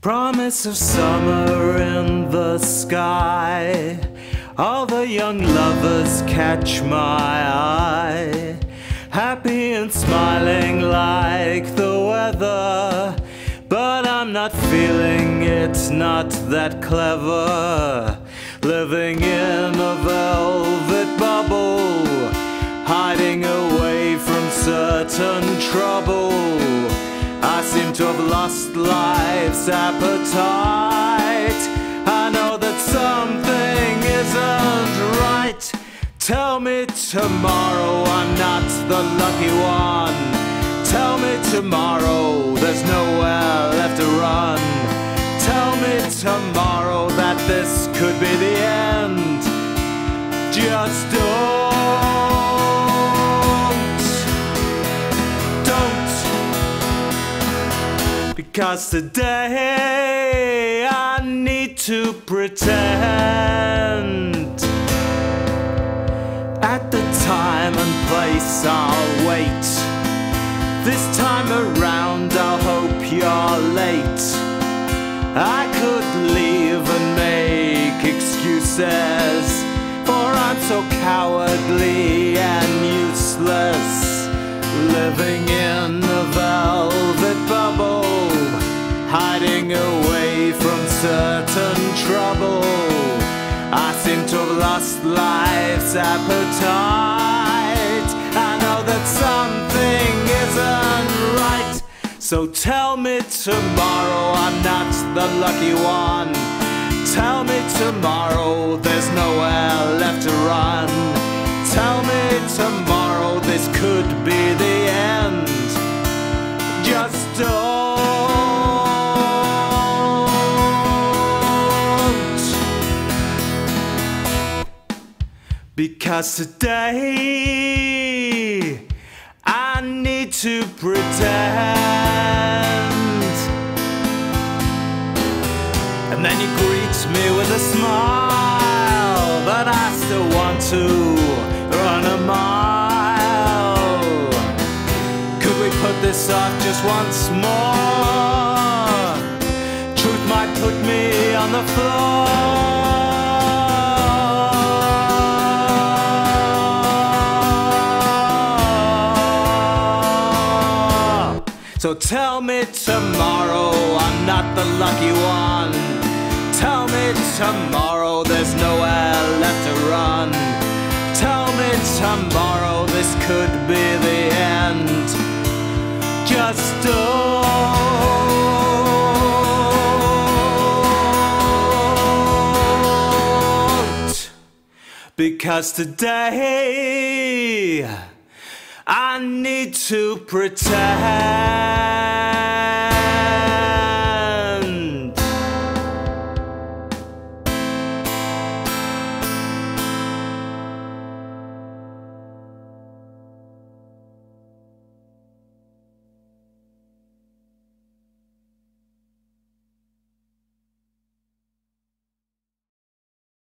Promise of summer in the sky. All the young lovers catch my eye. Happy and smiling like the weather. But I'm not feeling it, not that clever. Living in a velvet bubble. Hiding away from certain trouble. Seem to have lost life's appetite. I know that something isn't right. Tell me tomorrow I'm not the lucky one. Tell me tomorrow there's nowhere left to run. Tell me tomorrow that this could be the end. Just don't. Because today I need to pretend. At the time and place I'll wait. This time around I'll hope you're late. I could leave and make excuses, for I'm so cowardly and useless. Living in trouble. I seem to have lost life's appetite. I know that something isn't right. So tell me tomorrow I'm not the lucky one. Tell me tomorrow there's nowhere left to run. Tell me tomorrow this could be the Because today I need to pretend. And then you greet me with a smile, but I still want to run a mile. Could we put this off just once more? Truth might put me on the floor. So tell me tomorrow I'm not the lucky one. Tell me tomorrow there's nowhere left to run. Tell me tomorrow this could be the end. Just don't. Because today I need to pretend.